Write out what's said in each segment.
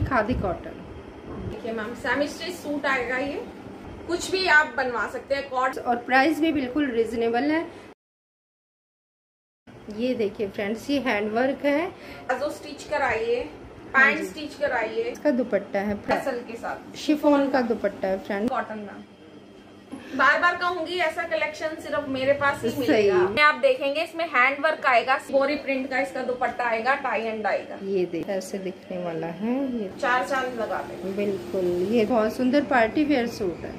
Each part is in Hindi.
खादी कॉटन देखिए मैम सेमिस्ट्री सूट आएगा ये। कुछ भी आप बनवा सकते हैं कॉट और प्राइस भी बिल्कुल रिजनेबल है। ये देखिए फ्रेंड्स ये हैंडवर्क है। प्लाजो स्टिच कराइए पैंट स्टिच कराइए। इसका दुपट्टा है। फ़सल के साथ। शिफोन का दुपट्टा है फ्रेंड कॉटन मैम। बार बार कहूँगी ऐसा कलेक्शन सिर्फ़ मेरे पास ही मिलेगा। में आप देखेंगे इसमें हैंड वर्क आएगा बोरी प्रिंट का इसका दुपट्टा आएगा टाई एंड आएगा ये देख ऐसे दिखने वाला है ये। चार चाँद लगा बिल्कुल ये बहुत सुंदर पार्टी वेयर सूट है।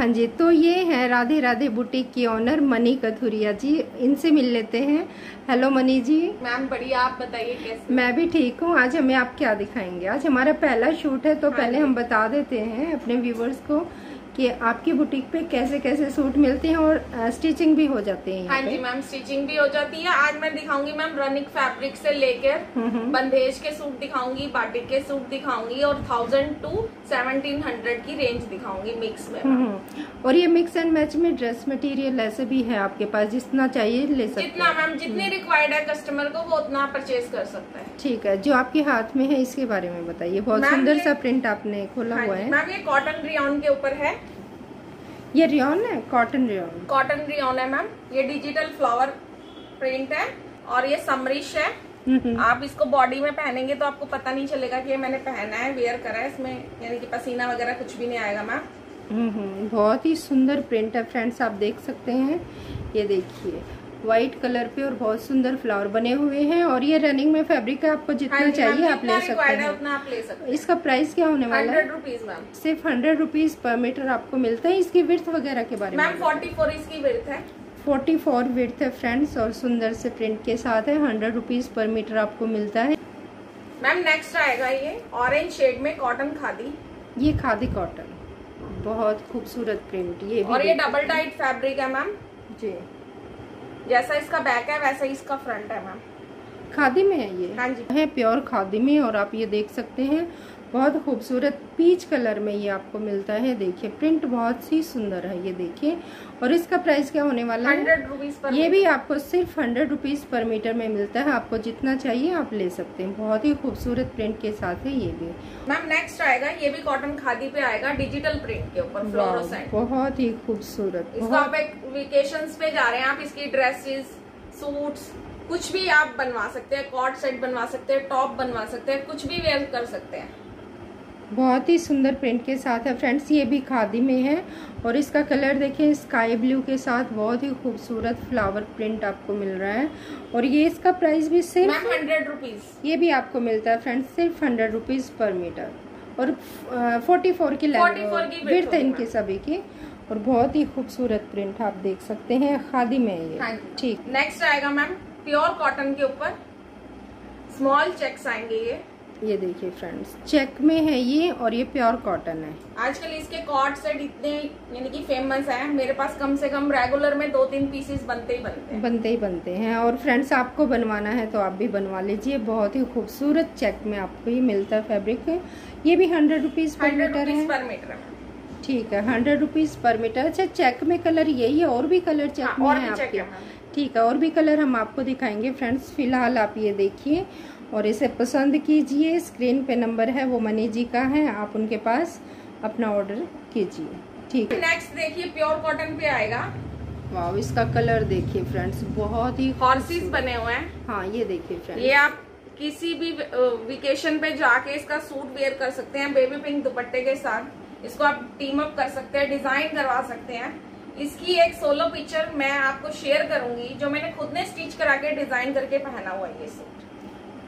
हाँ जी तो ये है राधे राधे बुटीक की ऑनर मनी कथुरिया जी। इनसे मिल लेते हैं। हेलो मनी जी। मैम बढ़िया आप बताइए कैसे? मैं भी ठीक हूँ। आज हमें आप क्या दिखाएँगे? आज हमारा पहला शूट है तो हाँ पहले हम बता देते हैं अपने व्यूवर्स को कि आपकी बुटीक पे कैसे कैसे सूट मिलते हैं और स्टिचिंग भी हो जाते हैं हाँ जी मैम स्टिचिंग भी हो जाती है। आज मैं दिखाऊँगी मैम रनिंग फैब्रिक से लेकर हम्म, हम्म। बंदेज के सूट दिखाऊँगी बाटिक के सूट दिखाऊँगी और थाउज़ेंड टू सेवनटीन हंड्रेड की रेंज दिखाऊँगी मिक्स में। हम्म, और ये मिक्स एंड मैच में ड्रेस मटेरियल ऐसे भी है आपके पास जितना चाहिए ले सकते जितना मैम जितनी रिक्वायर्ड है कस्टमर को वो उतना परचेज कर सकता है। ठीक है जो आपके हाथ में है इसके बारे में बताइए। बहुत सुंदर सा प्रिंट आपने खोला हाँ हुआ है। मैम ये कॉटन रियॉन के ऊपर है। ये रियोन है? कॉटन रियोन कॉटन रियॉन है मैम ये डिजिटल फ्लावर प्रिंट है और ये समरिश है। हम्म, आप इसको बॉडी में पहनेंगे तो आपको पता नहीं चलेगा कि ये मैंने पहना है वेयर करा है इसमें यानी कि पसीना वगैरह कुछ भी नहीं आएगा मैम हम्म, हम्म, बहुत ही सुंदर प्रिंट है फ्रेंड्स आप देख सकते हैं। ये देखिए व्हाइट कलर पे और बहुत सुंदर फ्लावर बने हुए हैं और ये रनिंग में फैब्रिक है आपको जितना हाँ चाहिए आप ले सकते है उतना आप ले सकते हैं। इसका प्राइस क्या होने वाला है? रुपीज़ मैम सिर्फ़ हंड्रेड रुपीज़ पर मीटर आपको मिलता है। इसकी विर्थ वगैरह के बारे में मैम फोर्टी फोर इसकी विर्थ है। फोर्टी फोर विर्थ है फ्रेंड्स और सुंदर से प्रिंट के साथ है। हंड्रेड रुपीज़ पर मीटर आपको मिलता है। मैम नेक्स्ट आएगा ये ऑरेंज शेड में कॉटन खादी। ये खादी कॉटन बहुत खूबसूरत प्रिंट ये और ये डबल टाइट फैब्रिक है मैम। जी। जैसा इसका बैक है वैसा ही इसका फ्रंट है मैम। खादी में है ये। हाँ जी। है प्योर खादी में और आप ये देख सकते हैं। बहुत खूबसूरत पीच कलर में ये आपको मिलता है। देखिए प्रिंट बहुत ही सुंदर है ये देखिए। और इसका प्राइस क्या होने वाला है? हंड्रेड रुपीज़ पर ये भी आपको सिर्फ़ हंड्रेड रुपीज़ पर मीटर में मिलता है। आपको जितना चाहिए आप ले सकते हैं। बहुत ही खूबसूरत प्रिंट के साथ है ये भी। मैम नेक्स्ट आएगा। ये भी कॉटन खादी पे आएगा डिजिटल प्रिंट के ऊपर बहुत ही खूबसूरत इसको आप एक वेकेशन पे जा रहे हैं। आप इसकी ड्रेसेस सूट्स कुछ भी आप बनवा सकते हैं। कॉट सेट बनवा सकते हैं टॉप बनवा सकते हैं कुछ भी वेयर कर सकते हैं। बहुत ही सुंदर प्रिंट के साथ है। फ्रेंड्स ये भी खादी में है और इसका कलर देखें स्काई ब्लू के साथ बहुत ही खूबसूरत फ्लावर प्रिंट आपको मिल रहा है। और ये इसका प्राइस भी सिर्फ़ हंड्रेड रुपीज़ ये भी आपको मिलता है फ्रेंड्स सिर्फ़ हंड्रेड रुपीज़ पर मीटर और फोर्टी फोर की 44 की विर्थ है इनकी सभी की। और बहुत ही खूबसूरत प्रिंट आप देख सकते हैं खादी में हाँ ये। ठीक। नेक्स्ट आएगा मैम प्योर कॉटन के ऊपर स्मॉल चेक्स आएँगे ये। ये देखिए फ्रेंड्स चेक में है ये और ये प्योर कॉटन है। आजकल इसके कॉट सेट इतने यानी कि फ़ेमस है मेरे पास कम से कम रेगुलर में दो तीन पीसेस बनते ही बनते हैं। बनते ही बनते हैं और फ्रेंड्स आपको बनवाना है तो आप भी बनवा लीजिए बहुत ही खूबसूरत चेक में आपको ये मिलता है फैब्रिक ये भी हंड्रेड रुपीज़ पर मीटर है। पर मीटर ठीक है हंड्रेड रुपीज़ पर मीटर अच्छा चेक में कलर यही है और भी कलर चेक हाँ, में है आपके। ठीक है और भी कलर हम आपको दिखाएँगे फ्रेंड्स फ़िलहाल आप ये देखिए। और इसे पसंद कीजिए। स्क्रीन पे नंबर है वो मनी जी का है। आप उनके पास अपना ऑर्डर कीजिए। ठीक है। नेक्स्ट देखिए प्योर कॉटन पे आएगा। वाह इसका कलर देखिए फ्रेंड्स बहुत ही हॉर्सेस बने हुए हैं। हाँ ये देखिए फ्रेंड्स ये आप किसी भी वेकेशन पे जाके इसका सूट वेयर कर सकते हैं बेबी पिंक दुपट्टे के साथ। इसको आप टीम अप कर सकते हैं डिज़ाइन करवा सकते हैं। इसकी एक सोलो पिक्चर मैं आपको शेयर करूँगी जो मैंने खुद ने स्टिच करा के डिज़ाइन करके पहना हुआ है ये सूट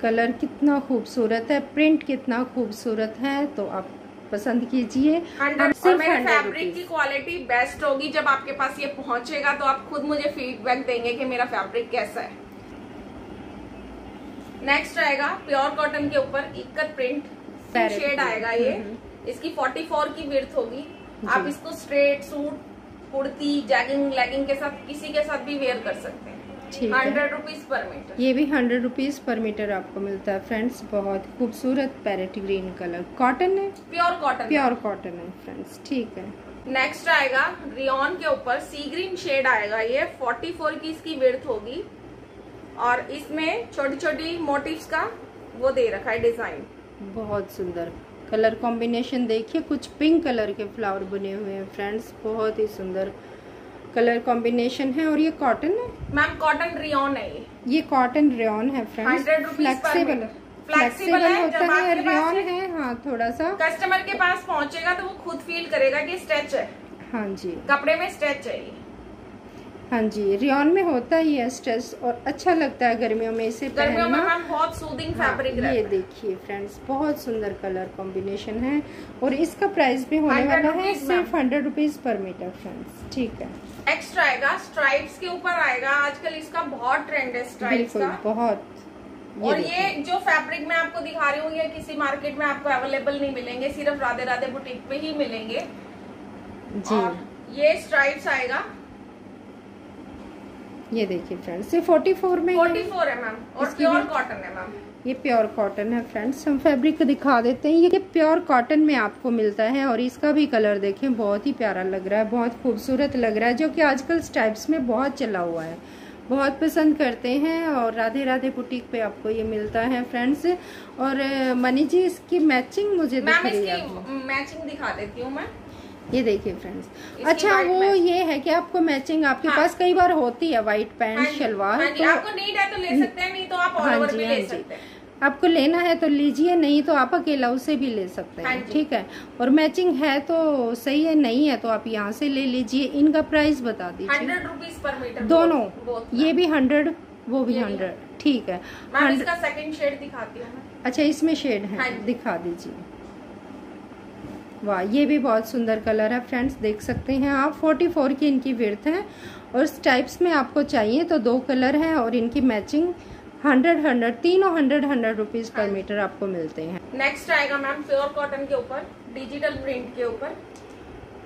कलर कितना खूबसूरत है प्रिंट कितना खूबसूरत है तो आप पसंद कीजिए। हम हंड्रेड और सिर्फ़ मेरे 100 फैब्रिक की क्वालिटी बेस्ट होगी जब आपके पास ये पहुंचेगा तो आप खुद मुझे फीडबैक देंगे कि मेरा फैब्रिक कैसा है। नेक्स्ट आएगा प्योर कॉटन के ऊपर इक्कत प्रिंट शेड आएगा ये। हम्म, इसकी 44 की विर्थ होगी। आप इसको straight suit kurti jegging legging के साथ किसी के साथ भी वेयर कर सकते हैं। ठीक हंड्रेड रुपीज़ पर मीटर ये भी हंड्रेड रुपीज़ पर मीटर आपको मिलता है फ्रेंड्स बहुत खूबसूरत पैरेट ग्रीन कलर कॉटन है? प्योर कॉटन प्योर कॉटन है फ्रेंड्स ठीक है। नेक्स्ट आएगा रियन के ऊपर सी ग्रीन शेड आएगा। ये 44 की इसकी विर्थ होगी। और इसमें छोटी छोटी मोटिव्स का वो दे रखा है डिज़ाइन बहुत सुंदर। कलर कॉम्बिनेशन देखिए कुछ पिंक कलर के फ्लावर बने हुए हैं फ्रेंड्स बहुत ही सुंदर। कलर कॉम्बिनेशन है और ये कॉटन है? मैम कॉटन रियोन है ये। ये कॉटन रेन है फ्रेंड्स फ्लेक्सिबल फ्लेक्सिबल होता है रेन है हाँ थोड़ा सा। कस्टमर के पास पहुंचेगा तो वो खुद फील करेगा कि स्ट्रेच है। हाँ जी। कपड़े में स्ट्रेच है हाँ जी रियोन में होता ही है स्ट्रेच और अच्छा लगता है गर्मियों में इसे गर्मियों में बहुत सूदिंग फैब्रिक हाँ, ये देखिए फ्रेंड्स बहुत सुंदर कलर कॉम्बिनेशन है और इसका प्राइस भी होने वाला है सिर्फ़ हंड्रेड रुपीज़ पर मीटर फ्रेंड्स ठीक है। नेक्स्ट आएगा स्ट्राइप्स के ऊपर आएगा। आजकल इसका बहुत ट्रेंड है स्ट्राइप्स का। बहुत। ये और ये जो फैब्रिक मैं आपको दिखा रही हूँ ये किसी मार्केट में आपको अवेलेबल नहीं मिलेंगे सिर्फ़ राधे राधे बुटीक पे ही मिलेंगे। जी। और ये स्ट्राइप्स आएगा। ये देखिए फ्रेंड्स ये 44 में 44 है मैम और प्योर कॉटन है मैम ये प्योर कॉटन है फ्रेंड्स हम फैब्रिक दिखा देते हैं। ये प्योर कॉटन में आपको मिलता है और इसका भी कलर देखें बहुत ही प्यारा लग रहा है बहुत खूबसूरत लग रहा है जो कि आजकल स्टाइप्स में बहुत चला हुआ है। बहुत पसंद करते हैं और राधे राधे बुटीक पे आपको ये मिलता है फ्रेंड्स और मनी जी इसकी मैचिंग मुझे रही है मैचिंग दिखा देती हूँ मैं। ये देखिए फ्रेंड्स अच्छा वो ये है कि आपको मैचिंग आपके हाँ, पास कई बार होती है व्हाइट पैंट हाँ शलवार हाँ तो आपको नीड है तो ले सकते हैं नहीं तो आप हाँ जी हाँ जी। आपको लेना है तो लीजिए नहीं तो आप अकेला उसे भी ले सकते हैं हाँ ठीक है? और मैचिंग है तो सही है नहीं है तो आप यहाँ से ले लीजिए। इनका प्राइस बता दीजिए। हंड्रेड रुपीज़ पर मीटर दोनों? ये भी हंड्रेड वो भी हंड्रेड ठीक है। इसका सेकंड शेड दिखाती हूँ अच्छा इसमें शेड है हाँ दिखा दीजिए। वाह ये भी बहुत सुंदर कलर है फ्रेंड्स देख सकते हैं आप। 44 की इनकी विर्थ है और इस टाइप्स में आपको चाहिए तो दो कलर है और इनकी मैचिंग हंड्रेड हंड्रेड तीनों हंड्रेड हंड्रेड रुपीज़ पर मीटर आपको मिलते हैं। नेक्स्ट आएगा मैम प्योर कॉटन के ऊपर डिजिटल प्रिंट के ऊपर।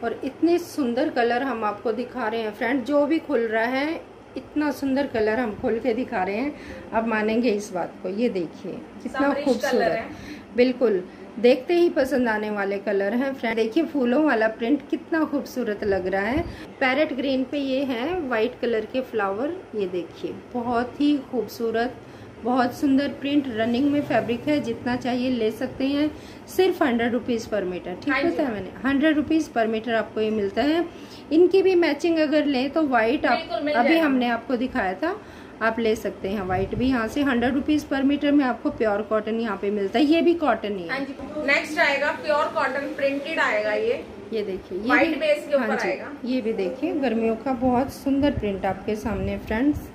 और इतने सुंदर कलर हम आपको दिखा रहे हैं फ्रेंड जो भी खुल रहा है इतना सुंदर कलर हम खोल के दिखा रहे हैं। अब मानेंगे इस बात को ये देखिए कितना खूबसूरत। बिल्कुल देखते ही पसंद आने वाले कलर हैं फ्रेंड देखिए फूलों वाला प्रिंट कितना खूबसूरत लग रहा है। पैरेट ग्रीन पे ये है वाइट कलर के फ्लावर ये देखिए। बहुत ही खूबसूरत बहुत सुंदर प्रिंट रनिंग में फैब्रिक है जितना चाहिए ले सकते हैं। सिर्फ़ हंड्रेड रुपीज़ पर मीटर ठीक है हाँ मैंने? हंड्रेड रुपीज़ पर मीटर आपको ये मिलता है। इनकी भी मैचिंग अगर लें तो व्हाइट आप अभी हमने आपको दिखाया था। आप ले सकते हैं व्हाइट भी। यहाँ से हंड्रेड रुपीज़ पर मीटर में आपको प्योर कॉटन यहाँ पे मिलता है। ये भी कॉटन ही है। नेक्स्ट हाँ आएगा प्योर कॉटन प्रिंटेड आएगा ये। ये देखिए ये भी बेस के ऊपर हाँ आएगा। ये भी देखिए गर्मियों का बहुत सुंदर प्रिंट आपके सामने फ्रेंड्स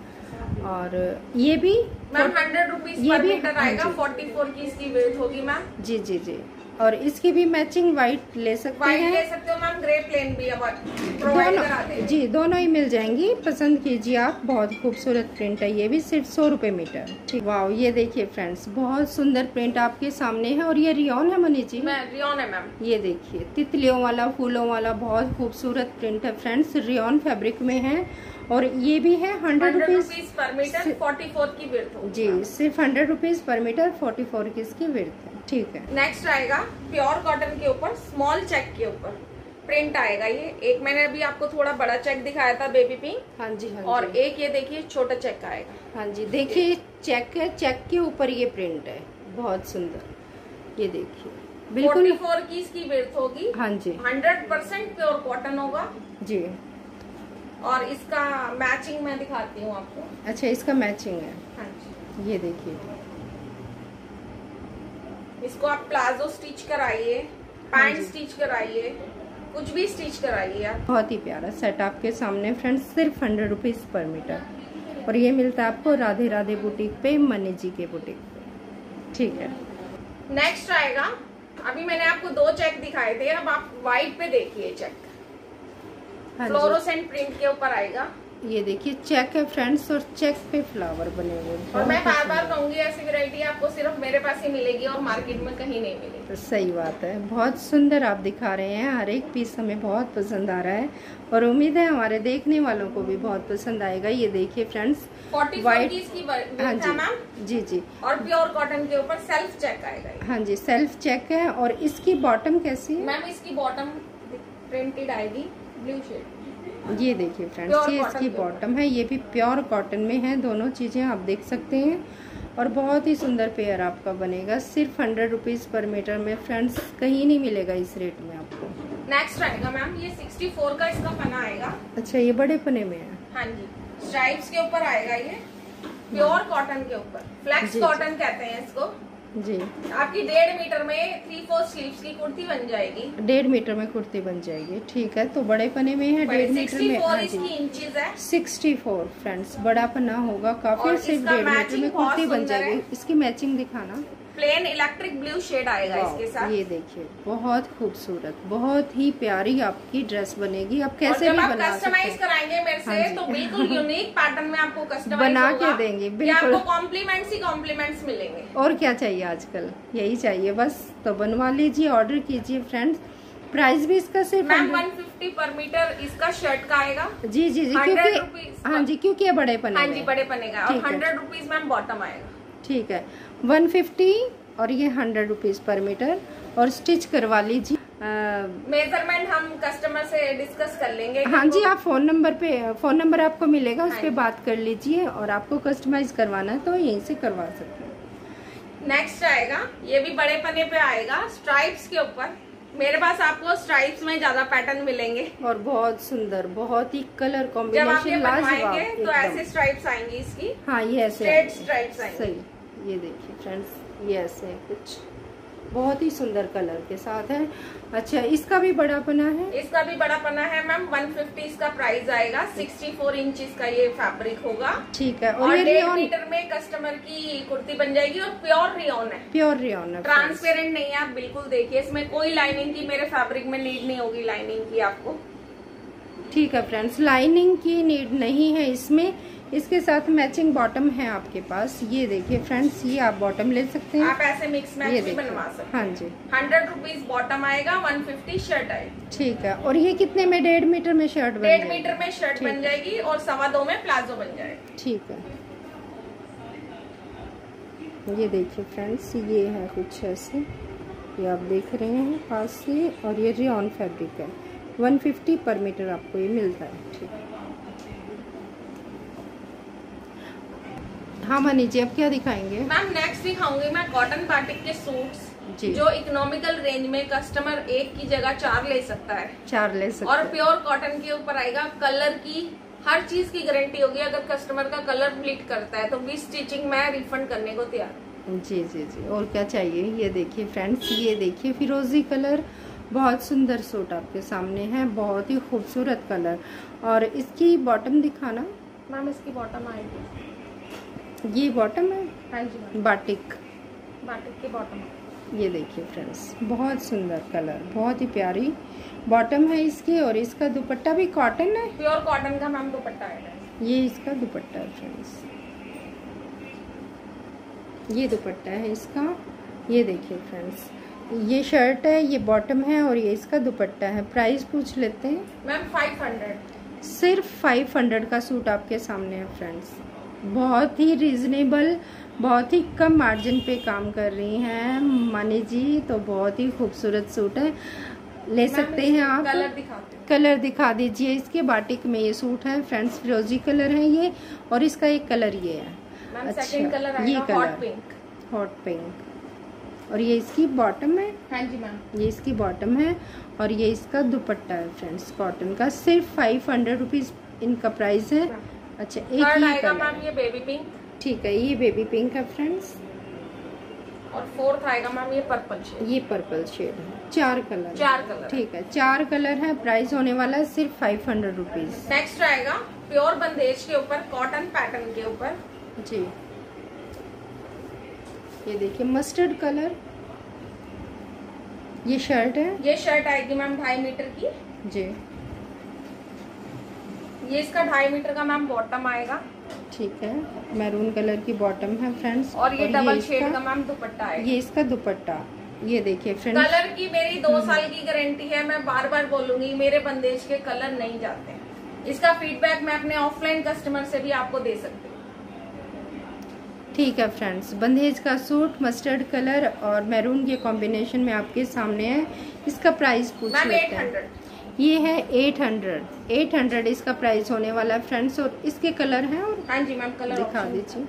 और ये भी मैम हंड्रेड रुपीज़ पर मीटर हाँ आएगा। फोर्टी फोर की इसकी वेट होगी मैम जी जी जी। और इसकी भी मैचिंग व्हाइट ले सकते हैं। ले सकते हो मैम ग्रे प्लेन भी दोनों जी दोनों ही मिल जाएँगी। पसंद कीजिए आप बहुत खूबसूरत प्रिंट है ये भी सिर्फ़ सौ रुपए मीटर। ठीक वाह ये देखिए फ्रेंड्स बहुत सुंदर प्रिंट आपके सामने है और ये रियोन है मनी जी रियोन है मैम ये देखिए तितलियों वाला फूलों वाला बहुत खूबसूरत प्रिंट है फ्रेंड्स रियोन फेब्रिक में है और ये भी है हंड्रेड रुपीज़ पर मीटर फोर्टी फोर की विर्थ जी सिर्फ़ हंड्रेड रुपीज़ पर मीटर फोर्टी फोर की इसकी विर्थ है। ठीक है। नेक्स्ट आएगा प्योर कॉटन के ऊपर स्मॉल चेक के ऊपर। प्रिंट आएगा ये। एक मैंने अभी आपको थोड़ा बड़ा चेक दिखाया था बेबी पिंक हाँ जी हाँ और एक ये देखिए छोटा चेक आएगा। हाँ जी देखिए चेक है चेक के ऊपर ये प्रिंट है। बहुत सुंदर। ये देखिए। बिल्कुल फोर की इसकी विर्थ होगी। हाँ जी। हंड्रेड परसेंट प्योर कॉटन होगा। जी। और इसका मैचिंग मैं दिखाती हूँ आपको। अच्छा इसका मैचिंग है। हाँ जी। ये देखिए। इसको आप प्लाजो स्टिच कराइए पैंट स्टिच कराइए कुछ भी स्टिच कराइए आप। बहुत ही प्यारा सेट आपके सामने फ्रेंड्स सिर्फ़ हंड्रेड रुपीज़ पर मीटर और ये मिलता है आपको राधे राधे बुटीक पे मनी जी के बुटीक पे। ठीक है। नेक्स्ट आएगा। अभी मैंने आपको दो चेक दिखाए थे अब आप व्हाइट पे देखिए चेक हाँ फ्लोरोसेंट प्रिंट के ऊपर आएगा। ये देखिए चेक है फ्रेंड्स और चेक पे फ्लावर बने हुए और मैं बार बार कहूँगी ऐसी वैरायटी आपको सिर्फ़ मेरे पास ही मिलेगी और मार्केट में कहीं नहीं मिलेगी। तो सही बात है। बहुत सुंदर आप दिखा रहे हैं। हर एक पीस हमें बहुत पसंद आ रहा है। और उम्मीद है हमारे देखने वालों को भी बहुत पसंद आएगा। ये देखिए फ्रेंड्स व्हाइट हाँ जी। जी जी। और प्योर कॉटन के ऊपर सेल्फ चेक आएगा हाँ जी सेल्फ चेक है। और इसकी बॉटम कैसी है? मैम इसकी बॉटम प्रिंटेड आएगी। Blue shade. ये देखिए फ्रेंड्स ये इसकी बॉटम है ये भी प्योर कॉटन में है दोनों चीज़ें आप देख सकते हैं। और बहुत ही सुंदर पेयर आपका बनेगा सिर्फ़ हंड्रेड रुपीज़ पर मीटर में। फ्रेंड्स कहीं नहीं मिलेगा इस रेट में आपको। नेक्स्ट आएगा मैम ये 64 का इसका पना आएगा। अच्छा ये बड़े पने में है। हाँ जी स्ट्राइप्स के ऊपर आएगा ये प्योर कॉटन के ऊपर। फ्लैक्स कॉटन कहते हैं इसको। जी। आपकी डेढ़ मीटर में थ्री फोर स्लीव की कुर्ती बन जाएगी। डेढ़ मीटर में कुर्ती बन जाएगी ठीक है। तो बड़े पने में है डेढ़ मीटर में हाँ जी। सिक्सटी फोर फ्रेंड्स बड़ा पना होगा काफ़ी सिर्फ़ डेढ़ मीटर में कुर्ती बन जाएगी। इसकी मैचिंग दिखाना। प्लेन इलेक्ट्रिक ब्लू शेड आएगा इसके साथ। ये देखिए बहुत खूबसूरत बहुत ही प्यारी आपकी ड्रेस बनेगी। आप कैसे भी बना कस्टमाइज कराएँगे मेरे से हाँ तो बिल्कुल यूनिक पैटर्न में आपको कस्टमाइज बना के देंगे बिल्कुल आपको कॉम्प्लीमेंट्स ही कॉम्प्लीमेंट्स मिलेंगे। और क्या चाहिए आजकल? यही चाहिए बस तो बनवा लीजिए ऑर्डर कीजिए फ्रेंड्स प्राइस भी इसका सिर्फ़ मैम 150 पर मीटर इसका शर्ट का आएगा। जी जी जी क्योंकि हाँ जी क्योंकि बड़े पने हाँ जी बड़े पने का। और हंड्रेड रुपीज़ मैम बॉटम आएगा। ठीक है। 150 और ये हंड्रेड रुपीज़ पर मीटर और स्टिच करवा लीजिए। मेज़रमेंट हम कस्टमर से डिस्कस कर लेंगे हाँ जी आप फ़ोन नंबर पे फ़ोन नंबर आपको मिलेगा उस हाँ पर बात कर लीजिए और आपको कस्टमाइज करवाना है तो यहीं से करवा सकते हैं। नेक्स्ट आएगा ये भी बड़े पने पे आएगा स्ट्राइप्स के ऊपर। मेरे पास आपको स्ट्राइप्स में ज़्यादा पैटर्न मिलेंगे। और बहुत सुंदर बहुत ही कलर कॉम्बिनेशन लाजवाब तो ऐसे स्ट्राइप्स आएँगी इसकी। हाँ ये ऐसे स्ट्राइप्स आएँगे। सही। ये देखिए फ्रेंड्स ये ऐसे है कुछ। बहुत ही सुंदर कलर के साथ है। अच्छा इसका भी बड़ा पना है? इसका भी बड़ा पना है मैम 150 इसका प्राइस आएगा। 64 इंच का ये फैब्रिक होगा। ठीक है और, और डेढ़ मीटर में कस्टमर की कुर्ती बन जाएगी और प्योर रियोन है। प्योर रियोन है ट्रांसपेरेंट नहीं है आप बिल्कुल देखिए। इसमें कोई लाइनिंग की मेरे फैब्रिक में नीड नहीं होगी लाइनिंग की आपको। ठीक है फ्रेंड्स लाइनिंग की नीड नहीं है इसमें। इसके साथ मैचिंग बॉटम है आपके पास। ये देखिए फ्रेंड्स ये आप बॉटम ले सकते हैं। आप ऐसे मिक्स मैच भी बनवा सकते हैं। हाँ जी। हंड्रेड रुपीज़ बॉटम आएगा वन फिफ्टी शर्ट आएगी। ठीक है। और ये कितने में डेढ़ मीटर में शर्ट बन डेढ़ मीटर में शर्ट बन जाएगी और सवा दो में प्लाजो बन जाएगा। ठीक है। ये देखिए फ्रेंड्स ये है कुछ ऐसे। ये आप देख रहे हैं पास से और ये रियन फैब्रिक है। 150 पर मीटर आपको ये मिलता है। ठीक। है हाँ मनी जी अब क्या दिखाएँगे? मैम नेक्स्ट दिखाऊँगी मैं कॉटन बाटिक के सूट्स जो। इकोनॉमिकल रेंज में कस्टमर एक की जगह चार ले सकता है। चार ले सकता और प्योर कॉटन के ऊपर आएगा कलर की हर चीज़ की गारंटी होगी अगर कस्टमर का कलर ब्लीट करता है तो भी स्टिचिंग मैं रिफंड करने को तैयार जी जी जी। और क्या चाहिए? ये देखिए फ्रेंड्स ये देखिए फिरोजी कलर। बहुत सुंदर सूट आपके सामने है बहुत ही खूबसूरत कलर। और इसकी बॉटम दिखाना। मैम इसकी बॉटम आएगी। ये बॉटम है? हाँ जी बाटिक बाटिक की बॉटम ये देखिए फ्रेंड्स बहुत सुंदर कलर बहुत ही प्यारी। बॉटम है इसकी और इसका दुपट्टा भी कॉटन है? प्योर कॉटन का मैम दुपट्टा है। ये इसका दुपट्टा है फ्रेंड्स ये दुपट्टा है इसका। ये देखिए फ्रेंड्स ये शर्ट है ये बॉटम है और ये इसका दुपट्टा है। प्राइस पूछ लेते हैं। मैम फाइव हंड्रेड सिर्फ़ फाइव हंड्रेड का सूट आपके सामने है फ्रेंड्स बहुत ही रीजनेबल बहुत ही कम मार्जिन पे काम कर रही हैं। मानी जी तो बहुत ही खूबसूरत सूट है। ले सकते हैं आप? कलर दिखा कलर दिखा दीजिए। इसके बाटिक में ये सूट है। फ्रेंड्स फिरोजी कलर है ये और इसका एक कलर ये है। अच्छा कलर ये कलर हॉट पिंक और ये इसकी बॉटम है। हाँ जी मैम। ये इसकी बॉटम है और ये इसका दुपट्टा है फ्रेंड्स कॉटन का सिर्फ़ फाइव हंड्रेड रुपीज़ इनका प्राइस है। अच्छा एक ही आएगा मैम ये बेबी पिंक ठीक है ये बेबी पिंक है फ्रेंड्स और फोर्थ आएगा मैम ये पर्पल शेड ये पर्पल शेड है। चार कलर चार कलर ठीक है चार कलर है प्राइस होने वाला है सिर्फ़ फाइव हंड्रेड रुपीज़ नेक्स्ट आएगा प्योर बंदेज के ऊपर कॉटन पैटर्न के ऊपर। जी। ये देखिए मस्टर्ड कलर ये शर्ट है। ये शर्ट आएगी मैम ढाई मीटर की। जी। ये इसका ढाई मीटर का मैम बॉटम आएगा। ठीक है मैरून कलर की बॉटम है फ्रेंड्स और ये डबल शेड का मैम दुपट्टा है ये इसका दुपट्टा। ये देखिए फ्रेंड्स कलर की मेरी दो हम्म। साल की गारंटी है मैं बार बार बोलूँगी मेरे बंदेज के कलर नहीं जाते। इसका फीडबैक मैं अपने ऑफलाइन कस्टमर से भी आपको दे सकती हूँ। ठीक है फ्रेंड्स बंदेज का सूट मस्टर्ड कलर और मैरून के कॉम्बिनेशन में आपके सामने है। इसका प्राइस पूछ लेते हैं। ये है एट हंड्रेड एट हंड्रेड इसका प्राइस होने वाला है फ्रेंड्स और इसके कलर हैं और हाँ जी मैम कलर दिखा दीजिए।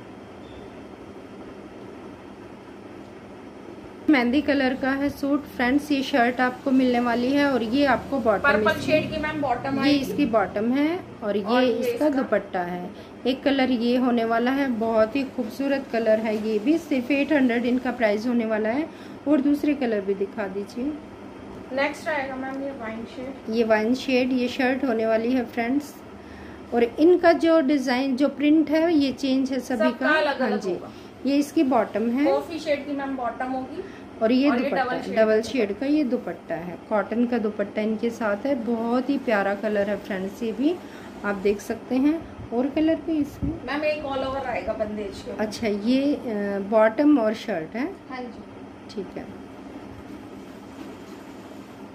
मेहंदी कलर का है सूट फ्रेंड्स ये शर्ट आपको मिलने वाली है और ये आपको बॉटम पर्पल शेड की मैम बॉटम ये इसकी बॉटम है और ये, और ये इसका, इसका दुपट्टा है। एक कलर ये होने वाला है बहुत ही खूबसूरत कलर है ये भी सिर्फ़ एट हंड्रेड इनका प्राइस होने वाला है। और दूसरे कलर भी दिखा दीजिए। नेक्स्ट आएगा मैम ये वाइन शेड ये वाइन शेड ये शर्ट होने वाली है फ्रेंड्स और इनका जो डिज़ाइन जो प्रिंट है ये चेंज है सभी का। हाँ जी। ये इसकी बॉटम है। कॉफ़ी शेड की मैम बॉटम होगी और ये दुपट्टा डबल शेड का ये दुपट्टा है। कॉटन का दुपट्टा इनके साथ है। बहुत ही प्यारा कलर है फ्रेंड्स ये भी। आप देख सकते हैं। और कलर भी इसमें? मैम एक ऑल ओवर आएगा बंदेज के। अच्छा ये बॉटम और शर्ट है। हाँ जी। ठीक है।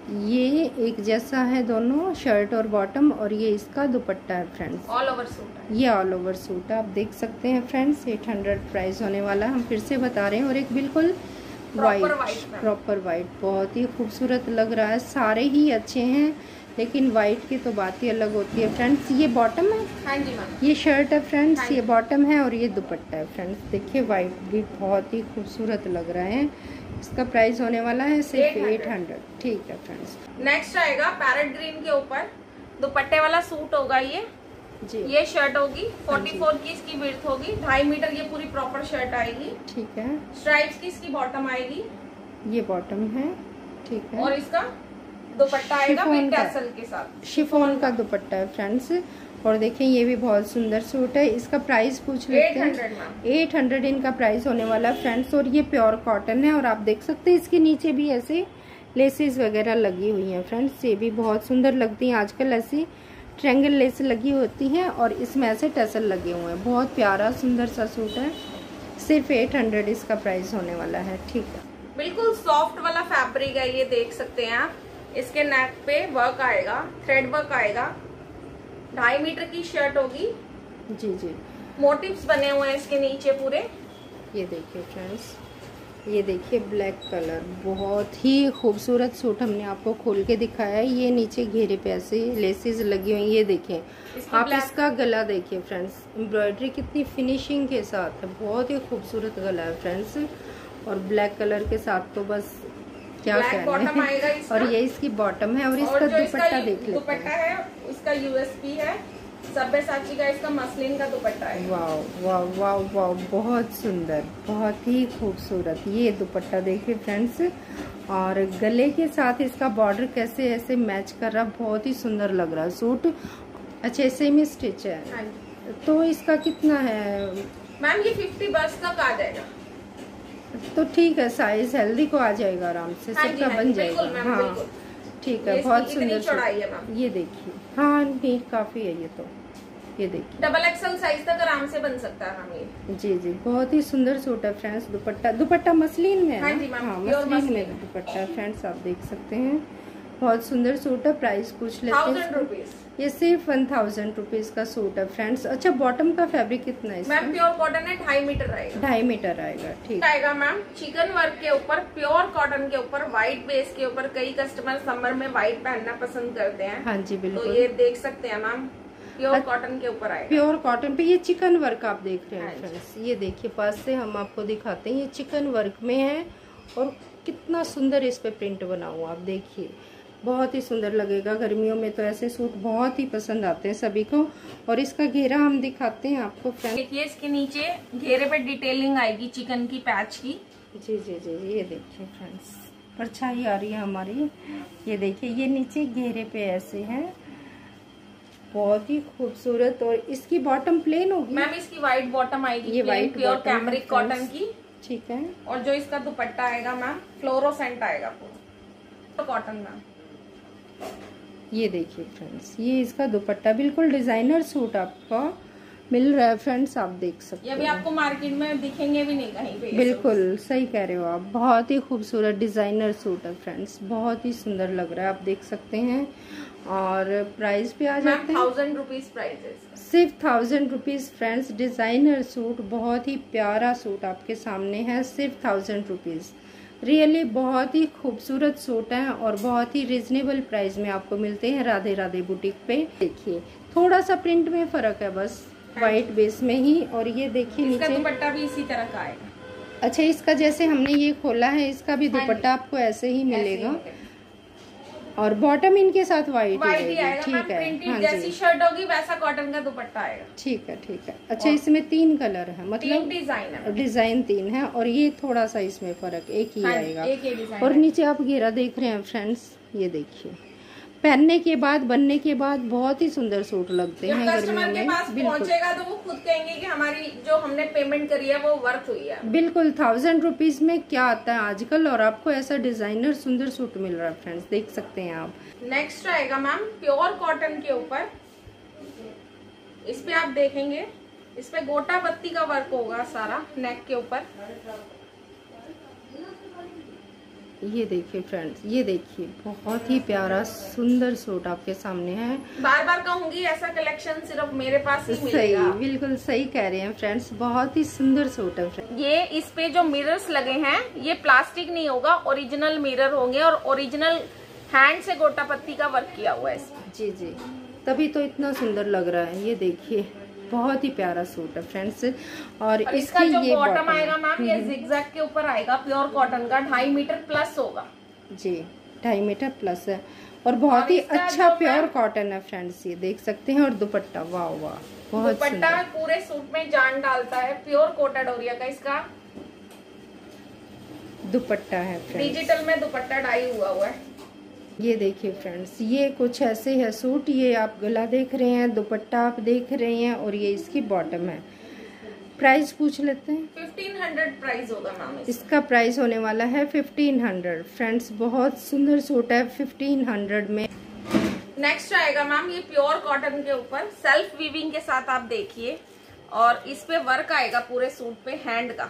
ये एक जैसा है दोनों शर्ट और बॉटम और ये इसका दुपट्टा है फ्रेंड्स ऑल ओवर सूट ये ऑल ओवर सूट है आप देख सकते हैं फ्रेंड्स एट हंड्रेड प्राइस होने वाला हम फिर से बता रहे हैं और एक बिल्कुल वाइट प्रॉपर वाइट बहुत ही खूबसूरत लग रहा है। सारे ही अच्छे हैं लेकिन वाइट की तो बात ही अलग होती है फ्रेंड्स ये बॉटम है? हाँ जी ये शर्ट है फ्रेंड्स हाँ ये बॉटम है और ये दुपट्टा है फ्रेंड्स देखिए वाइट भी बहुत ही खूबसूरत लग रहा है। इसका प्राइस होने वाला है सिर्फ़ एट हंड्रेड ठीक है फ्रेंड्स नेक्स्ट आएगा पैरेट ग्रीन के ऊपर। दुपट्टे वाला सूट होगा ये। जी। ये शर्ट होगी। 44 हाँ की इसकी विर्थ होगी। ढाई मीटर ये पूरी प्रॉपर शर्ट आएगी। ठीक है। स्ट्राइप्स की इसकी बॉटम आएगी। ये बॉटम है। ठीक है। और इसका दुपट्टा आएगा के। साथ। शिफोन का दुपट्टा है फ्रेंड्स और देखें ये भी बहुत सुंदर सूट है। इसका प्राइस पूछ लेते हैं। एट हंड्रेड इनका प्राइस होने वाला है फ्रेंड्स और ये प्योर कॉटन है। और आप देख सकते हैं इसके नीचे भी ऐसे लेसेस वगैरह लगी हुई हैं फ्रेंड्स ये भी बहुत सुंदर लगती हैं। आजकल ऐसी ट्रेंगल लेस लगी होती हैं और इसमें ऐसे टसल लगे हुए हैं। बहुत प्यारा सुंदर सा सूट है। सिर्फ़ एट हंड्रेड इसका प्राइस होने वाला है। ठीक है। बिल्कुल सॉफ्ट वाला फैब्रिक है ये देख सकते हैं आप। इसके नेक पे वर्क आएगा थ्रेड वर्क आएगा। ढाई मीटर की शर्ट होगी। जी जी। मोटिव्स बने हुए हैं इसके नीचे पूरे। ये देखिए फ्रेंड्स ये देखिए ब्लैक कलर बहुत ही खूबसूरत सूट हमने आपको खोल के दिखाया है। ये नीचे घेरे पे ऐसे लेसेस लगी हुई ये देखें। आप इसका गला देखिए फ्रेंड्स एम्ब्रॉयडरी कितनी फिनिशिंग के साथ है बहुत ही खूबसूरत गला है फ्रेंड्स और ब्लैक कलर के साथ तो बस क्या कहना है और ये इसकी बॉटम है और इसका दुपट्टा देख लेते हैं। है इसका यूएसपी है। का इसका मसलिन का दुपट्टा है। वाह बहुत सुंदर बहुत ही खूबसूरत ये दुपट्टा देखिए फ्रेंड्स। और गले के साथ इसका बॉर्डर कैसे ऐसे मैच कर रहा बहुत ही सुंदर लग रहा सूट। अच्छा सेमी स्टिच है। हाँ तो इसका कितना है? मैम ये फिफ्टी बस तक आ जाएगा तो ठीक है साइज़ हेल्दी को आ जाएगा आराम से हाँ सबका हाँ बन जाएगा। हाँ ठीक है बहुत सुंदर ये देखिए। हाँ नहीं काफ़ी है ये तो। ये देखिए। डबल एक्सल साइज़ तक आराम से बन सकता है हम जी जी बहुत ही सुंदर सूट है फ्रेंड्स दुपट्टा दुपट्टा मसलिन में हाँ जी हाँ मसलिन में दुपट्टा फ्रेंड्स आप देख सकते हैं। बहुत सुंदर सूट है प्राइस पूछ लेते हैं। ये सिर्फ़ वन थाउज़ेंड रुपीज़ का सूट है फ्रेंड्स अच्छा बॉटम का फैब्रिक कितना है मैम प्योर कॉटन है ढाई मीटर आएगा। ढाई मीटर आएगा ठीक। आएगा मैम चिकन वर्क के ऊपर प्योर कॉटन के ऊपर व्हाइट बेस के ऊपर कई कस्टमर समर में व्हाइट पहनना पसंद करते हैं। हाँ जी बिल्कुल। तो ये देख सकते हैं मैम प्योर कॉटन के ऊपर आएगा। प्योर कॉटन पे ये चिकन वर्क आप देख रहे हैं फ्रेंड्स हाँ ये देखिए पास से हम आपको दिखाते हैं ये चिकन वर्क में है और कितना सुंदर इस पे प्रिंट बना हुआ आप देखिए। बहुत ही सुंदर लगेगा। गर्मियों में तो ऐसे सूट बहुत ही पसंद आते हैं सभी को। और इसका घेरा हम दिखाते हैं आपको देखिए इसके नीचे घेरे पे डिटेलिंग आएगी चिकन की पैच की। जी जी जी ये देखिए फ्रेंड्स परछाई आ रही है हमारी। ये देखिए ये नीचे घेरे पे ऐसे है। बहुत ही खूबसूरत। और इसकी बॉटम प्लेन होगी? मैम इसकी व्हाइट बॉटम आएगी ये व्हाइट प्योर कैमरिक कॉटन की। ठीक है। और जो इसका दुपट्टा आएगा मैम फ्लोरोसेंट आएगा पूरा। Cotton ma'am. ये देखिए फ्रेंड्स ये इसका दुपट्टा बिल्कुल डिज़ाइनर सूट आपका मिल रहा है फ्रेंड्स आप देख सकते हैं ये भी आपको मार्केट में दिखेंगे भी नहीं कहीं पे बिल्कुल सही कह रहे हो आप। बहुत ही खूबसूरत डिज़ाइनर सूट है फ्रेंड्स बहुत ही सुंदर लग रहा है आप देख सकते हैं। और प्राइस भी आ जाते हैं। थाउज़ेंड रुपीज़ प्राइस सिर्फ़ thousand rupees friends designer suit बहुत ही प्यारा सूट आपके सामने है सिर्फ़ थाउज़ेंड रुपीज़ रियली बहुत ही खूबसूरत सूट है और बहुत ही रिजनेबल प्राइस में आपको मिलते हैं राधे राधे बुटीक पे। देखिए थोड़ा सा प्रिंट में फ़र्क है बस व्हाइट हाँ बेस में ही और ये देखिए नीचे। दुपट्टा भी इसी तरह का आएगा। अच्छा इसका जैसे हमने ये खोला है इसका भी हाँ दुपट्टा आपको ऐसे ही मिलेगा। और बॉटम इनके साथ वाइट ठीक है। हाँ जैसी शर्ट होगी वैसा कॉटन का दुपट्टा आएगा। ठीक है ठीक है। अच्छा इसमें तीन कलर है मतलब डिज़ाइन डिज़ाइन तीन है और ये थोड़ा सा इसमें फ़र्क एक ही हाँ आएगा। और नीचे आप घेरा देख रहे हैं फ्रेंड्स ये देखिए। पहनने के बाद बनने के बाद बहुत ही सुंदर सूट लगते हैं कस्टमर के पास पहुंचेगा तो वो खुद कहेंगे कि हमारी जो हमने पेमेंट करी है वो वर्थ हुई है। बिल्कुल थाउज़ेंड रुपीज़ में क्या आता है आजकल? और आपको ऐसा डिज़ाइनर सुंदर सूट मिल रहा है फ्रेंड्स देख सकते हैं आप। नेक्स्ट आएगा मैम प्योर कॉटन के ऊपर। इस पे आप देखेंगे इस पे गोटा पत्ती का वर्क होगा सारा नेक के ऊपर। ये देखिए फ्रेंड्स ये देखिए बहुत ही प्यारा सुंदर सूट आपके सामने है। बार बार कहूँगी ऐसा कलेक्शन सिर्फ़ मेरे पास ही सही बिल्कुल सही कह रहे हैं फ्रेंड्स बहुत ही सुंदर सूट है फ्रेंड्स ये इस पे जो मिरर्स लगे हैं ये प्लास्टिक नहीं होगा ओरिजिनल मिरर होंगे और ओरिजिनल हैंड से गोटा पत्ती का वर्क किया हुआ है। जी जी तभी तो इतना सुंदर लग रहा है ये देखिए। बहुत ही प्यारा सूट है फ्रेंड्स और, और इसका जो ये बॉटम आएगा मैम ये जिगजैग। के ऊपर आएगा प्योर कॉटन का ढाई मीटर प्लस होगा। जी ढाई मीटर प्लस है। और बहुत ही अच्छा प्योर कॉटन है फ्रेंड्स ये देख सकते हैं और दुपट्टा वाह वाह बहुत दुपट्टा पूरे सूट में जान डालता है प्योर कोटेड ओरिया का इसका। दुपट्टा है डिजिटल में दुपट्टा डाई हुआ हुआ है। ये देखिए फ्रेंड्स ये कुछ ऐसे है सूट ये आप गला देख रहे हैं दुपट्टा आप देख रहे हैं और ये इसकी बॉटम है। प्राइस पूछ लेते हैं। फिफ्टीन हंड्रेड प्राइस होगा मैम इसका। प्राइस होने वाला है फिफ्टीन हंड्रेड फ्रेंड्स बहुत सुंदर सूट है फिफ्टीन हंड्रेड में। नेक्स्ट आएगा मैम ये प्योर कॉटन के ऊपर सेल्फ वीविंग के साथ आप देखिए। और इस पे वर्क आएगा पूरे सूट पे हैंड का।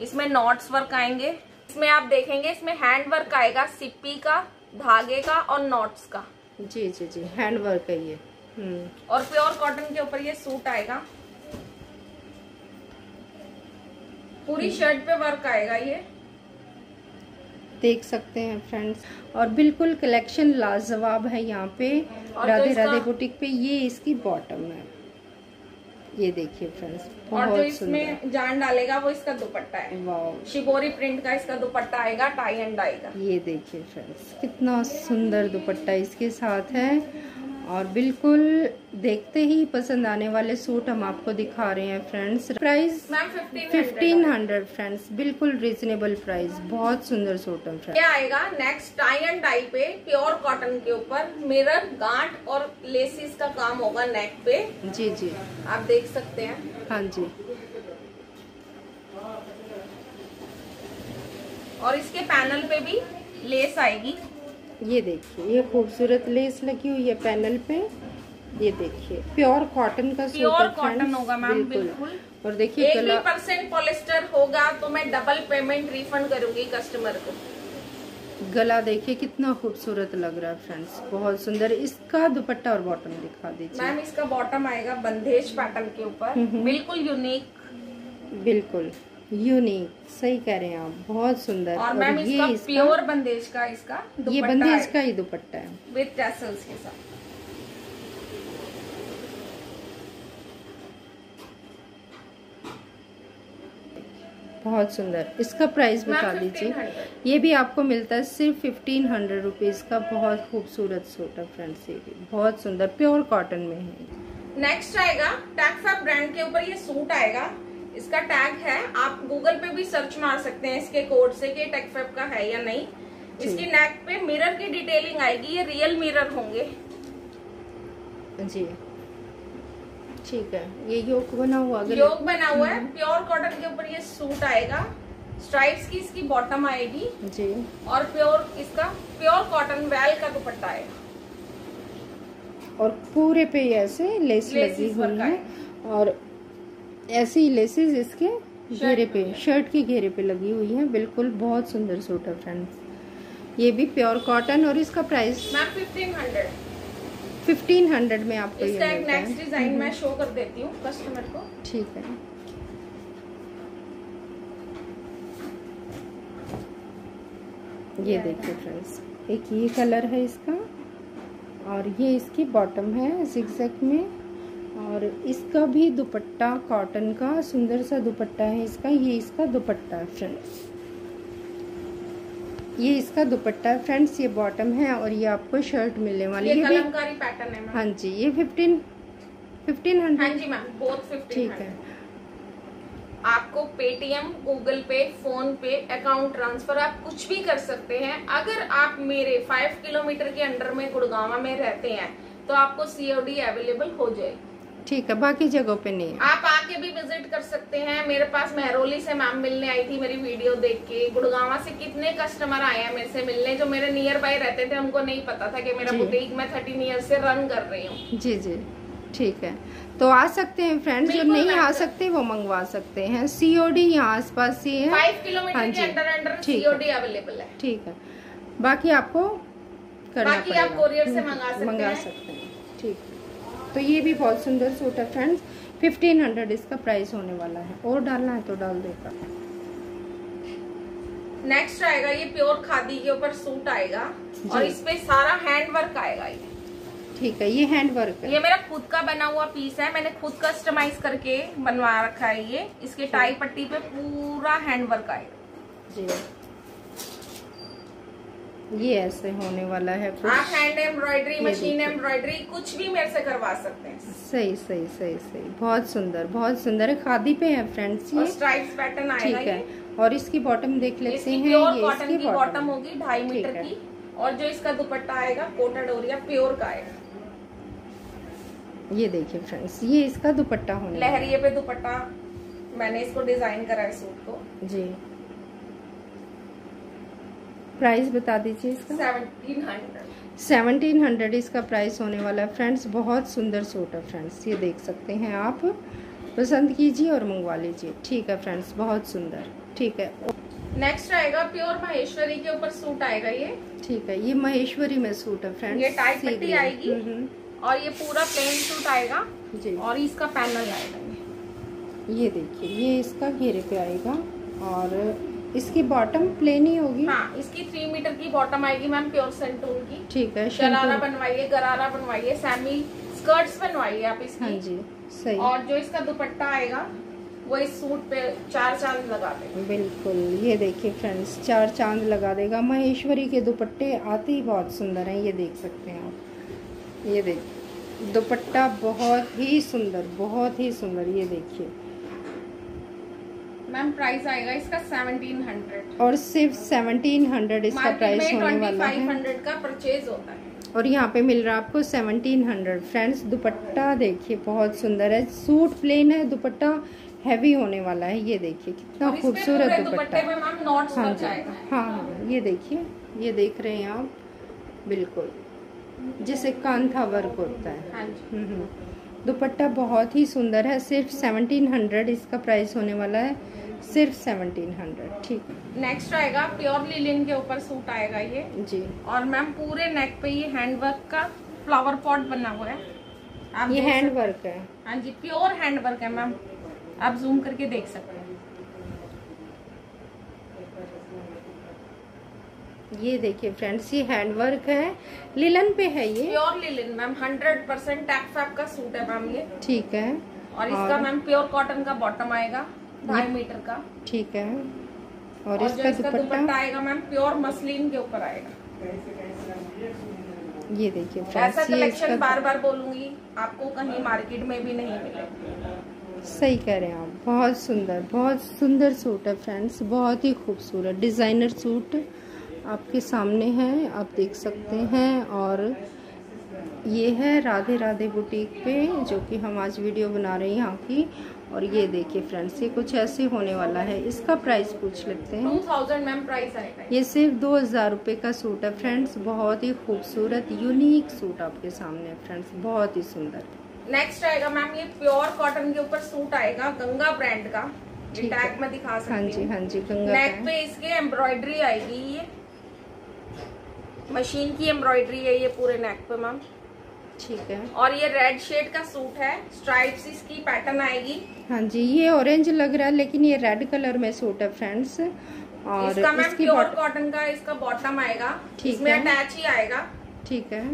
इसमें नॉट्स वर्क आएँगे। इसमें आप देखेंगे इसमें हैंड वर्क आएगा सिप्पी का। धागे का और नॉट्स का। जी जी जी हैंड वर्क है ये। हम्म। और प्योर कॉटन के ऊपर ये सूट आएगा। पूरी शर्ट हम्म। पे वर्क आएगा ये। देख सकते हैं फ्रेंड्स। और बिल्कुल कलेक्शन लाजवाब है यहाँ पे। राधे राधे बुटीक पे। ये इसकी बॉटम है। ये देखिए फ्रेंड्स और जो इसमें जान डालेगा वो इसका दुपट्टा है। शिबोरी प्रिंट का इसका दुपट्टा आएगा टाई एंड आएगा ये देखिए फ्रेंड्स कितना सुंदर दुपट्टा इसके साथ है। और बिल्कुल देखते ही पसंद आने वाले सूट हम आपको दिखा रहे हैं friends price fifteen hundred friends बिल्कुल रिजनेबल प्राइस बहुत सुंदर सूट है फ्रेंड्स क्या आएगा? नेक्स्ट टाई एंड डाई पे प्योर कॉटन के ऊपर मिरर गांठ और लेसिस का काम होगा नेक पे। जी जी. आप देख सकते हैं। हाँ जी. और इसके पैनल पे भी लेस आएगी। ये देखिए ये खूबसूरत लेस लगी हुई है पैनल पे। ये देखिए प्योर कॉटन का प्योर कॉटन होगा मैम बिल्कुल। और देखिए एक परसेंट पॉलिस्टर होगा तो मैं डबल पेमेंट रिफंड करूँगी कस्टमर को। गला देखिए कितना खूबसूरत लग रहा है फ्रेंड्स बहुत सुंदर। इसका दुपट्टा और बॉटम दिखा दीजिए। मैम इसका बॉटम आएगा बंदेज पैटर्न के ऊपर। हम्म, हम्म। बिल्कुल यूनिक बिल्कुल। यूनिक सही कह रहे हैं आप बहुत सुंदर। और, मैम ये इसका प्योर बंदेज का इसका ये बंदेज का ही दुपट्टा है। विद टैसल्स के साथ। बहुत सुंदर। इसका प्राइस बता दीजिए। ये भी आपको मिलता है सिर्फ़ फिफ्टीन हंड्रेड रुपीज़ का। बहुत खूबसूरत सूट है फ्रेंड्स ये भी। बहुत सुंदर प्योर कॉटन में है। नेक्स्ट आएगा टैक्सा ब्रांड के ऊपर ये सूट आएगा। इसका टैग है। आप गूगल पे भी सर्च मार सकते हैं इसके कोड से कि टेकफेप का है या नहीं। इसकी नेक पे मिरर की डिटेलिंग आएगी। ये रियल मिरर होंगे। जी। ठीक है। ये योग बना हुआ योग बना हुआ है। प्योर हम्म। कॉटन के ऊपर ये सूट आएगा। स्ट्राइप्स की इसकी बॉटम आएगी। जी। और प्योर इसका प्योर कॉटन वेल का दुपट्टा आएगा। और पूरे पे ऐसे लेस लगी हुई है। और ऐसी लेसेस इसके घेरे पे शर्ट के घेरे पे लगी हुई है। बिल्कुल बहुत सुंदर सूट है फ्रेंड्स ये भी प्योर कॉटन और इसका price ma'am fifteen hundred fifteen hundred में आपको इसका एक नेक्स्ट डिज़ाइन मैं शो कर देती हूँ कस्टमर को। ठीक है। ये देखिए फ्रेंड्स एक ये कलर है इसका और ये इसकी बॉटम है जिक्जैक में। और इसका भी दुपट्टा कॉटन का सुंदर सा दुपट्टा है इसका ये इसका दुपट्टा है फ्रेंड्स ये इसका दुपट्टा है फ्रेंड्स ये बॉटम है और ये आपको शर्ट मिलने वाली ये ये कलमकारी पैटर्न है हाँ जी ये फिफ्टीन फिफ्टीन हाँ हंड्रेड जी मैम ठीक है। आपको Paytm Google pay phone pay account transfer आप कुछ भी कर सकते हैं। अगर आप मेरे फाइव किलोमीटर के अंडर में गुड़गावा में रहते हैं तो आपको सीओडी अवेलेबल हो जाएगी। ठीक है बाकी जगहों पे नहीं है। आप आके भी विज़िट कर सकते हैं। मेरे पास मेहरोली से मैम मिलने आई थी मेरी वीडियो देख के। गुड़गावा से कितने कस्टमर आए हैं मेरे से मिलने जो मेरे नियर बाय रहते थे उनको नहीं पता था कि मेरा बुटीक मैं थर्टीन ईयर से रन कर रही हूँ। जी जी। ठीक है। तो आ सकते हैं फ्रेंड्स जो नहीं आ सकते वो मंगवा सकते हैं। सीओडी यहाँ आस पास ही है। फाइव किलोमीटर हाँ के अंडर अंडर ठीक। सीओडी अवेलेबल है। ठीक है। बाकी आपको करना बाकी आप courier से मंगा। सकते हैं। ठीक है। तो ये भी बहुत सुंदर सूट है फ्रेंड्स। फिफ्टीन हंड्रेड इसका प्राइस होने वाला है। और डालना है तो डाल देगा। नेक्स्ट आएगा ये प्योर खादी के ऊपर सूट आएगा। और जी। इस पे सारा हैंड वर्क आएगा ये। ठीक है ये हैंड वर्क है। ये मेरा खुद का बना हुआ पीस है। मैंने खुद कस्टमाइज करके बनवा रखा है ये। इसके टाई पट्टी पे पूरा हैंड वर्क आएगा। जी। ये ऐसे होने वाला है कुछ। आप हैंड एम्ब्रॉयडरी मशीन एम्ब्रॉयडरी कुछ भी मेरे से करवा सकते हैं। सही सही सही सही। बहुत सुंदर बहुत सुंदर है। खादी पे है फ्रेंड्स और ये स्ट्राइप्स पैटर्न आएगा ठीक है। और इसकी बॉटम देख लेते हैं। ये इसकी बॉटम होगी ढाई मीटर की। और जो इसका दुपट्टा आएगा कोटेड ओरिया प्योर का आएगा। ये देखिए फ्रेंड्स ये इसका दुपट्टा होने। लहरिए पे दुपट्टा। मैंने इसको डिज़ाइन करा है सूट को। जी। प्राइस बता दीजिए इसका? Seventeen hundred. इसका प्राइस होने वाला है। फ्रेंड्स बहुत सुंदर सूट है फ्रेंड्स ये देख सकते हैं आप। पसंद कीजिए और मंगवा लीजिए। ठीक है फ्रेंड्स बहुत सुंदर। ठीक है। नेक्स्ट आएगा प्योर महेश्वरी के ऊपर सूट आएगा ये। ठीक है ये महेश्वरी में सूट है फ्रेंड्स ये सी पट्टी आएगी। हम्म, हम्म, और ये पूरा प्लेन सूट आएगा। जी। और इसका पैनल आएगा ये देखिए ये इसका घेरे पे आएगा। और इसकी बॉटम प्लेन ही होगी। हाँ इसकी थ्री मीटर की बॉटम आएगी मैम प्योर सेंटून की। ठीक है शरारा बनवाइए गरारा बनवाइए सैमी स्कर्ट्स बनवाइए आप इसकी। हाँ जी सही। और जो इसका दुपट्टा आएगा वो इस सूट पे चार चाँद लगा देगा। बिल्कुल ये देखिए फ्रेंड्स चार चाँद लगा देगा। महेश्वरी के दुपट्टे आते ही बहुत सुंदर हैं ये देख सकते हैं आप। ये देखिए दुपट्टा बहुत ही सुंदर बहुत ही सुंदर ये देखिए। मैम प्राइस आएगा इसका सेवनटीन हंड्रेड और सिर्फ़ सेवनटीन हंड्रेड इसका प्राइस होने वाला है। हंड्रेड का परचेज होता है। और यहाँ पे मिल रहा है आपको सेवनटीन हंड्रेड फ्रेंड्स दुपट्टा देखिए बहुत सुंदर है। सूट प्लेन है दुपट्टा हैवी होने वाला है। ये देखिए कितना खूबसूरत दुपट्टा। हाँ जी। हाँ हाँ ये देखिए ये देख रहे हैं आप। बिल्कुल। जैसे कांथा वर्क होता है। हाँ जी। हम्म, हम्म। दुपट्टा बहुत ही सुंदर है सिर्फ़ सेवनटीन हंड्रेड इसका प्राइस होने वाला है सिर्फ़ सेवनटीन हंड्रेड ठीक। नेक्स्ट आएगा प्योर लिलिन के ऊपर सूट आएगा ये। जी। और मैम पूरे नेक पे ये हैंडवर्क का फ्लावर पॉट बना हुआ है। आप ये हैंडवर्क हैंड वर्क है। हाँ जी प्योर हैंडवर्क है मैम आप जूम करके देख सकते हैं। ये देखिए फ्रेंड्स ये हैंड वर्क है। लिलन पे है ये। Pure linen ma'am hundred percent टैक फैब का सूट है मैम ये। ठीक है। और इसका और- मैम प्योर कॉटन का बॉटम आएगा ढाई मीटर का। ठीक है। और, और इसका दुपट्टा? आएगा मैम प्योर मसलिन के ऊपर आएगा। ये देखिए ऐसा कलेक्शन बार बार बोलूँगी आपको कहीं मार्केट में भी नहीं मिलेगा। सही कह रहे हैं आप। बहुत सुंदर बहुत सुंदर सूट है फ्रेंड्स बहुत ही खूबसूरत डिज़ाइनर सूट आपके सामने है आप देख सकते हैं और ये है राधे राधे बुटीक पे जो कि हम आज वीडियो बना रहे हैं यहाँ की। और ये देखिए फ्रेंड्स ये कुछ ऐसे होने वाला है। इसका प्राइस पूछ लेते हैं। टू थाउज़ेंड मैम प्राइस आएगा। ये सिर्फ़ दो हज़ार रुपये का सूट है फ्रेंड्स बहुत ही खूबसूरत यूनिक सूट आपके सामने है फ्रेंड्स बहुत ही सुंदर। नेक्स्ट आएगा मैम ये प्योर कॉटन के ऊपर सूट आएगा गंगा ब्रांड का। टैग में दिखा हाँ जी हाँ। जी गंगा नेक पे इसके एम्ब्रॉयडरी आएगी ये। मशीन की एम्ब्रॉयडरी है ये पूरे नेक पे मैम ठीक है। और ये रेड शेड का सूट है। स्ट्राइप्स इसकी पैटर्न आएगी। हाँ जी ये ऑरेंज लग रहा है लेकिन ये रेड कलर में सूट है फ्रेंड्स और इसका मैम प्योर कॉटन का इसका बॉटम आएगा। ठीक इसमें है। अटैच ही आएगा। ठीक है।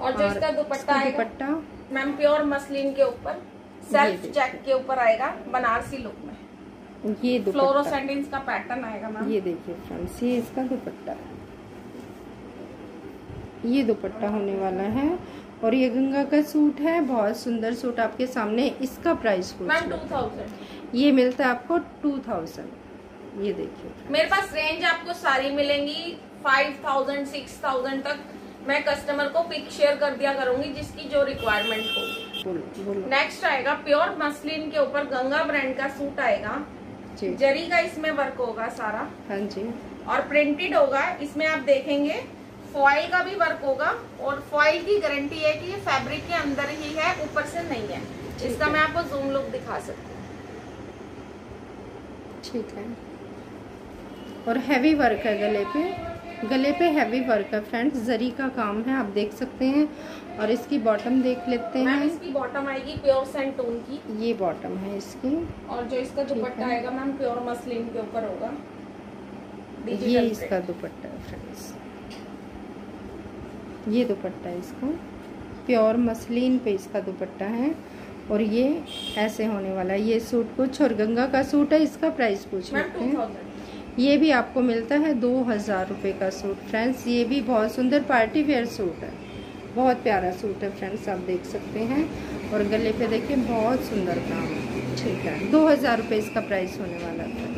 और जो इसका dupatta dupatta? Ma'am pure muslin के ऊपर सेल्फ चेक के ऊपर आएगा बनारसी लुक में। ये फ्लोरोसेंटिन का पैटर्न आएगा मैम ये देखिए फ्रेंड्स ये इसका दुपट्टा है। ये दुपट्टा होने वाला है। और ये गंगा का सूट है बहुत सुंदर सूट आपके सामने इसका प्राइस टू थाउज़ेंड ये मिलता है आपको टू थाउज़ेंड ये देखिए। मेरे पास रेंज आपको सारी मिलेंगी फाइव थाउज़ेंड सिक्स थाउज़ेंड तक। मैं कस्टमर को पिक शेयर कर दिया करूँगी जिसकी जो रिक्वायरमेंट हो। नेक्स्ट आएगा प्योर मसलिन के ऊपर गंगा ब्रांड का सूट आएगा। जी। जरी का इसमें वर्क होगा सारा। हाँ जी। और प्रिंटेड होगा इसमें आप देखेंगे फॉइल का भी वर्क होगा और फॉइल की गारंटी है कि ये फैब्रिक के अंदर ही है ऊपर से नहीं है। इसका है। मैं आपको जूम लुक दिखा सकती हूँ। ठीक है। और हैवी वर्क है गले पे। गले पे हैवी वर्क है फ्रेंड्स जरी का काम है आप देख सकते हैं। और इसकी बॉटम देख लेते हैं। इसकी बॉटम आएगी प्योर सेंटून की। ये बॉटम है इसकी। और जो इसका दुपट्टा आएगा मैम प्योर मसलिन के ऊपर होगा। ये इसका। दुपट्टा है फ्रेंड्स ये दुपट्टा है इसको। प्योर मसलिन पे इसका दुपट्टा है। और ये ऐसे होने वाला है। ये सूट कुछ और गंगा का सूट है इसका प्राइस पूछ लेते हैं। ये भी आपको मिलता है दो हज़ार रुपये का सूट। फ्रेंड्स ये भी बहुत सुंदर पार्टी वेयर सूट है। बहुत प्यारा सूट है फ्रेंड्स आप देख सकते हैं। और गले पे देखिए बहुत सुंदर काम। है ठीक है दो हज़ार रुपये इसका प्राइस होने वाला है।